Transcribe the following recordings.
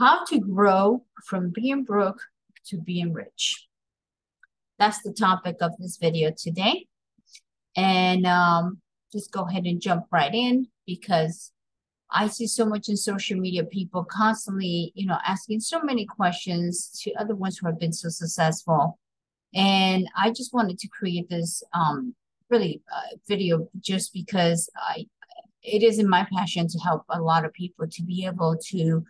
How to grow from being broke to being rich. That's the topic of this video today. And um, just go ahead and jump right in because I see so much in social media, people constantly, you know, asking so many questions to other ones who have been so successful. And I just wanted to create this um, really uh, video just because I, it is in my passion to help a lot of people to be able to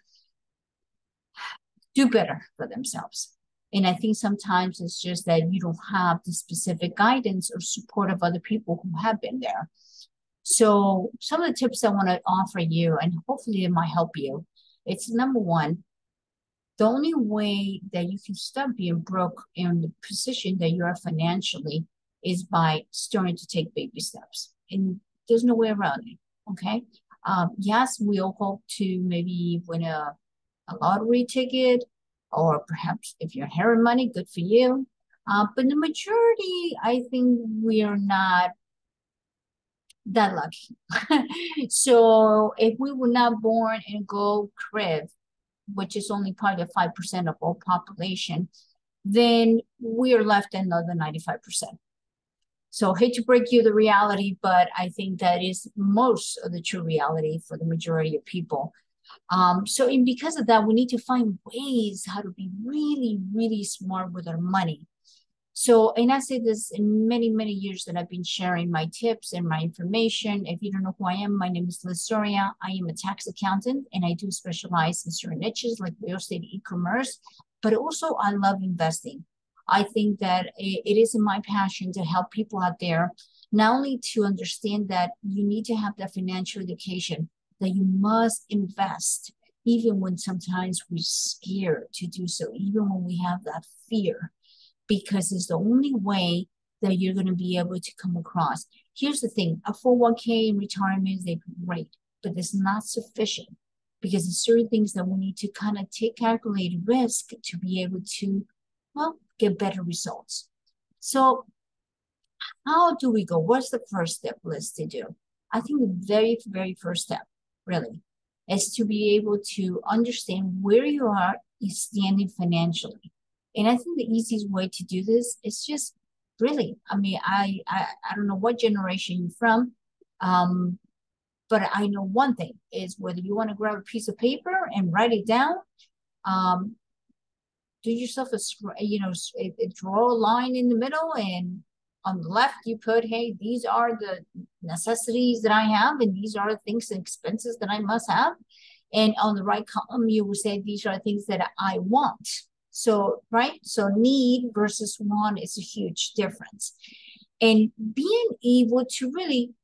do better for themselves. And I think sometimes it's just that you don't have the specific guidance or support of other people who have been there. So some of the tips I want to offer you, and hopefully it might help you, it's number one, the only way that you can stop being broke in the position that you are financially is by starting to take baby steps. And there's no way around it. Okay. Um, yes, we all hope to maybe win a, a lottery ticket, or perhaps if you're having money, good for you. Uh, but the majority, I think we are not that lucky. so if we were not born in gold crib, which is only probably 5% of all population, then we are left another 95%. So hate to break you the reality, but I think that is most of the true reality for the majority of people. Um, so and because of that, we need to find ways how to be really, really smart with our money. So, and I say this in many, many years that I've been sharing my tips and my information. If you don't know who I am, my name is Liz Soria. I am a tax accountant and I do specialize in certain niches like real estate e-commerce, but also I love investing. I think that it is my passion to help people out there, not only to understand that you need to have that financial education, that you must invest, even when sometimes we're scared to do so, even when we have that fear, because it's the only way that you're going to be able to come across. Here's the thing a 401k in retirement, they're great, but it's not sufficient because there's certain things that we need to kind of take calculated risk to be able to, well, get better results. So how do we go? What's the first step, Liz, to do? I think the very, very first step, really, is to be able to understand where you are standing financially. And I think the easiest way to do this is just really, I mean, I, I, I don't know what generation you're from, um, but I know one thing is whether you want to grab a piece of paper and write it down, um, do yourself a you know a, a draw a line in the middle and on the left you put hey these are the necessities that i have and these are the things and expenses that i must have. And on the right column you will say these are things that i want. So right? So need versus want is a huge difference. And being able to really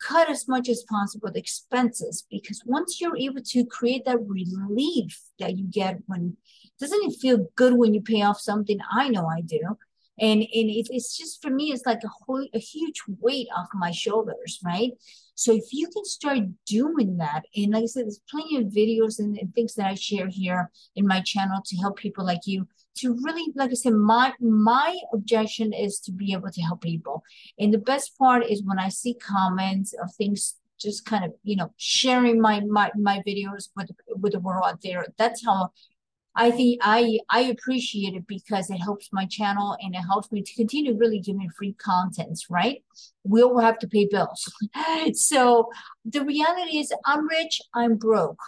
cut as much as possible the expenses because once you're able to create that relief that you get when doesn't it feel good when you pay off something? I know i do and and it, it's just for me it's like a whole a huge weight off my shoulders right? So if you can start doing that and like i said there's plenty of videos and, and things that i share here in my channel to help people like you to really like i said my my objection is to be able to help people. And the best part is when i see comments of things just kind of you know sharing my my my videos with with the world out there that's how I think I I appreciate it because it helps my channel and it helps me to continue really giving free contents, right? We all have to pay bills. so the reality is I'm rich, I'm broke.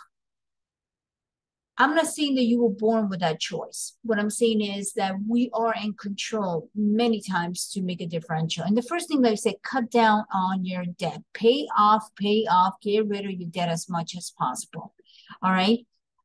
I'm not saying that you were born with that choice. What I'm saying is that we are in control many times to make a differential. And the first thing that I say, cut down on your debt. Pay off, pay off, get rid of your debt as much as possible. All right.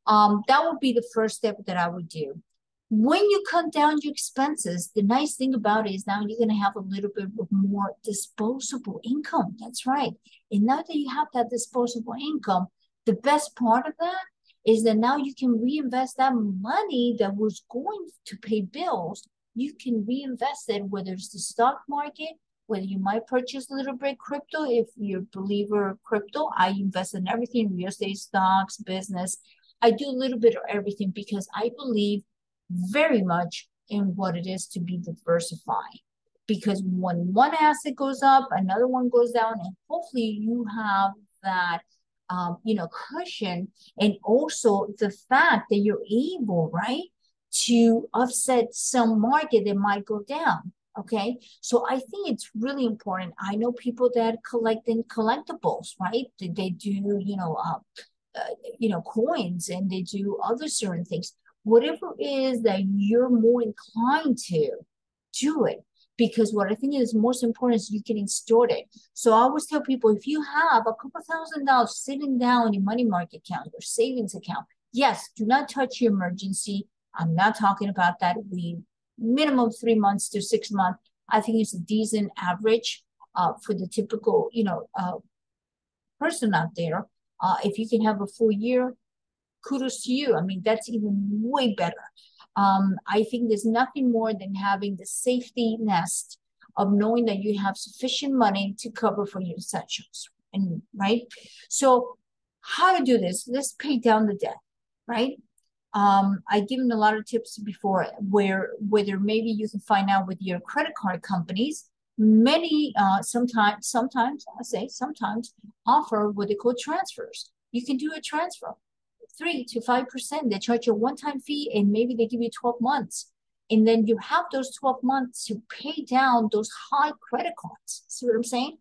Um, that would be the first step that I would do. When you cut down your expenses, the nice thing about it is now you're going to have a little bit more disposable income. That's right. And now that you have that disposable income, the best part of that is that now you can reinvest that money that was going to pay bills. You can reinvest it, whether it's the stock market, whether you might purchase a little bit crypto if you're a believer of crypto. I invest in everything real estate, stocks, business. I do a little bit of everything because I believe very much in what it is to be diversified. Because when one asset goes up, another one goes down, and hopefully you have that um, you know, cushion and also the fact that you're able, right, to offset some market that might go down. Okay, so I think it's really important. I know people that collect in collectibles, right? They, do, you know, uh, you know, coins and they do other certain things. Whatever it is that you're more inclined to, do it because what I think is most important is you getting started. So I always tell people if you have a couple thousand dollars sitting down in your money market account, your savings account, yes, do not touch your emergency. I'm not talking about that. We minimum three months to six months. I think it's a decent average uh, for the typical, you know, uh, person out there. Uh, if you can have a full year, kudos to you. I mean, that's even way better. Um, I think there's nothing more than having the safety nest of knowing that you have sufficient money to cover for your essentials. And right. So how to do this? Let's pay down the debt, right? Um, I given a lot of tips before where whether maybe you can find out with your credit card companies. Many uh, sometimes sometimes I say sometimes offer what they call transfers. You can do a transfer three to five percent. They charge you a one-time fee, and maybe they give you 12 months. And then you have those 12 months to pay down those high credit cards. See what I'm saying?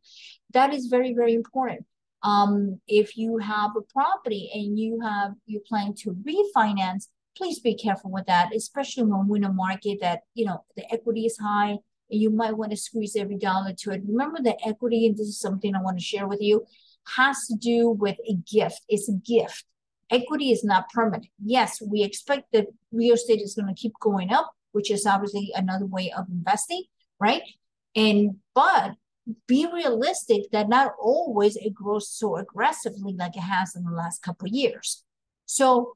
That is very, very important. Um, if you have a property and you have you plan to refinance, please be careful with that, especially when we're in a market that you know the equity is high you might want to squeeze every dollar to it. Remember the equity, and this is something I want to share with you, has to do with a gift. It's a gift equity is not permanent. Yes, we expect that real estate is going to keep going up, which is obviously another way of investing, right? And but be realistic that not always it grows so aggressively like it has in the last couple years. So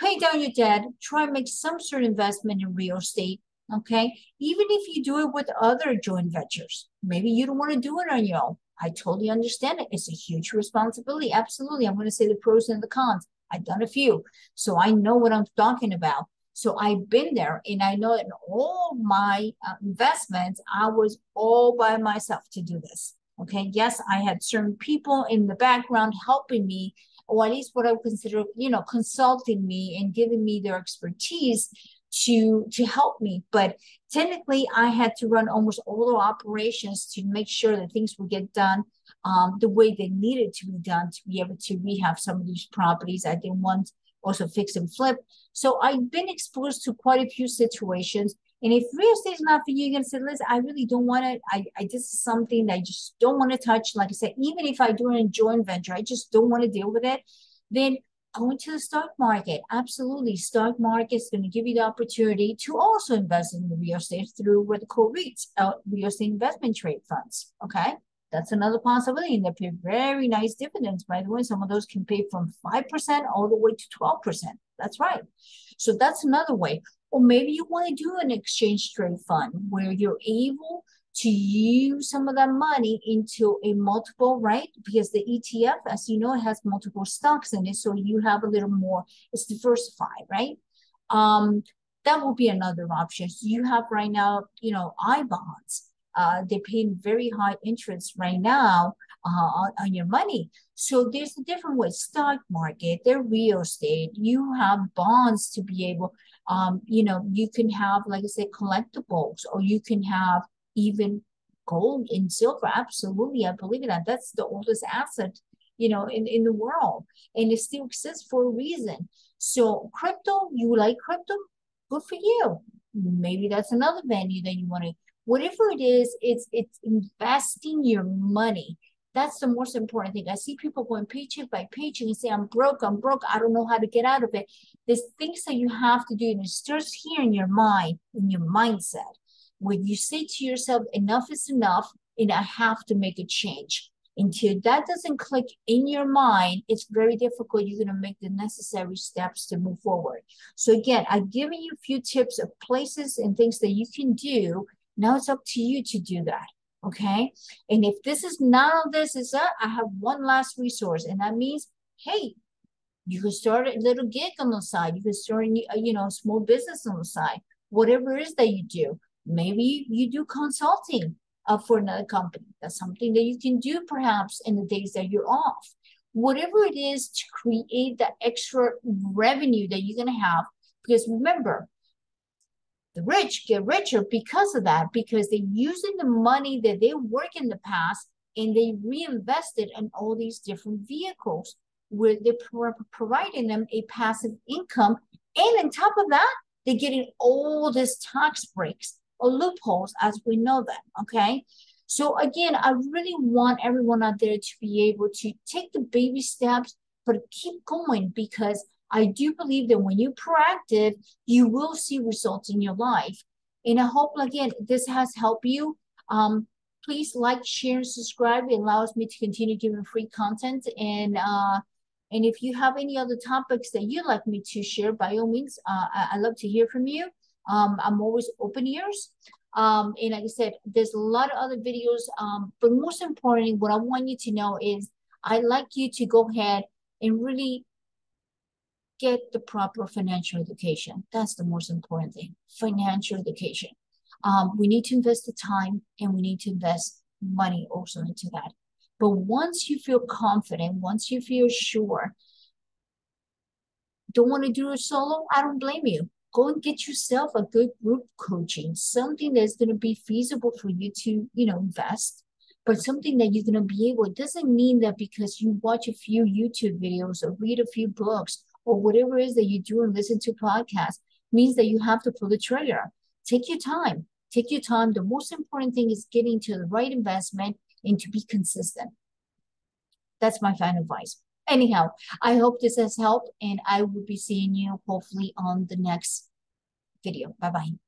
pay down your debt, try and make some sort of investment in real estate. Okay. Even if you do it with other joint ventures, maybe you don't want to do it on your own. I totally understand it. It's a huge responsibility. Absolutely. I'm going to say the pros and the cons. I've done a few. So I know what I'm talking about. So I've been there and I know in all my uh, investments, I was all by myself to do this. Okay. Yes, I had certain people in the background helping me, or at least what I would consider, you know, consulting me and giving me their expertise to to help me but technically i had to run almost all the operations to make sure that things would get done um, the way they needed to be done to be able to rehab some of these properties. I didn't want also fix and flip. So I've been exposed to quite a few situations. And if real estate is not for you, you're gonna say, Liz, I really don't want to. I, I this is something that I just don't want to touch. Like I said, even if I do a joint venture, I just don't want to deal with it. Then go to the stock market. Absolutely, stock market is going to give you the opportunity to also invest in the real estate through what they call REITs, uh, real estate investment trade funds. Okay. That's another possibility. And they pay very nice dividends, by the way. Some of those can pay from 5% all the way to 12%. That's right. So that's another way. Or maybe you want to do an exchange trade fund where you're able to use some of that money into a multiple, right? Because the ETF, as you know, has multiple stocks in it. So you have a little more, it's diversified, right? Um, that will be another option. So you have right now, you know, I bonds uh, they're paying very high interest right now uh, on, on your money. So there's a different way. Stock market, their real estate. You have bonds to be able, um, you know, you can have, like I said, collectibles, or you can have even gold and silver. Absolutely, I believe in that. That's the oldest asset, you know, in, in the world, and it still exists for a reason. So crypto, you like crypto? Good for you. Maybe that's another venue that you want to whatever it is, it's it's investing your money. That's the most important thing. I see people going paycheck by paycheck and say, I'm broke, I'm broke, I don't know how to get out of it. There's things that you have to do, and it starts here in your mind, in your mindset. When you say to yourself, enough is enough, and I have to make a change. Until that doesn't click in your mind, it's very difficult. You're going to make the necessary steps to move forward. So, again, I've given you a few tips of places and things that you can do now it's up to you to do that. Okay. And if this is none of this is that, I have one last resource, and that means, hey, you can start a little gig on the side. You can start, a, uh, you know, a small business on the side. Whatever it is that you do, maybe you do consulting uh, for another company. That's something that you can do perhaps in the days that you're off. whatever it is to create that extra revenue that you're going to have. Because remember, the rich get richer because of that, because they're using the money that they work in the past and they reinvested in all these different vehicles where they're pro providing them a passive income. And on top of that, they're getting all these tax breaks or loopholes as we know them. Okay. So again, I really want everyone out there to be able to take the baby steps, but keep going because I do believe that when you're proactive, you will see results in your life. And I hope again this has helped you. Um, please like, share, and subscribe. It allows me to continue giving free content. And uh, and if you have any other topics that you'd like me to share, by all means, uh, I, I love to hear from you. Um, I'm always open ears. Um, and like I said, there's a lot of other videos. Um, but most importantly, what I want you to know is I'd like you to go ahead and really get the proper financial education. That's the most important thing, financial education. Um, we need to invest the time and we need to invest money also into that. But once you feel confident, once you feel sure, don't want to do it solo, I don't blame you go and get yourself a good group coaching, something that's going to be feasible for you to, you know, invest, but something that you're going to be able. It doesn't mean that because you watch a few YouTube videos or read a few books or whatever it is that you do and listen to podcasts means that you have to pull the trigger. Take your time. Take your time. The most important thing is getting to the right investment and to be consistent. That's my final advice anyhow, I hope this has helped and I will be seeing you hopefully on the next video. Bye-bye.